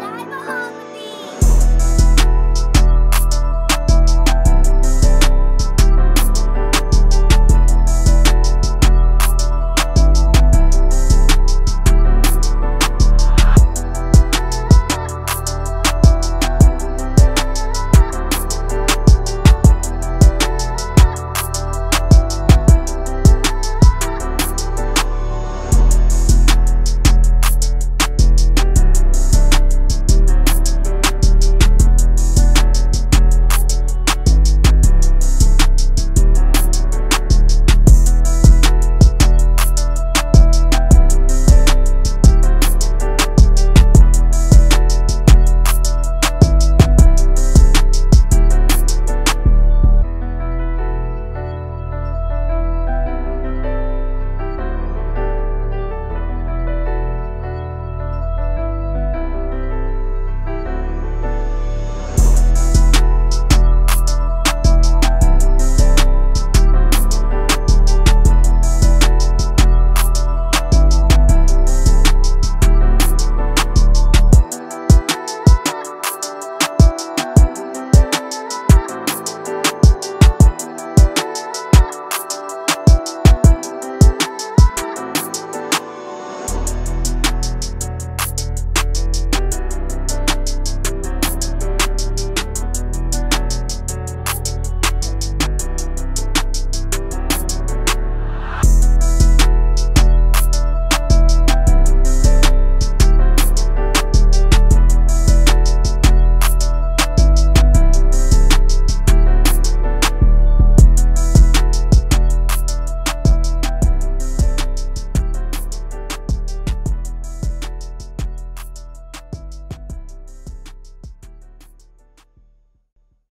Die behind.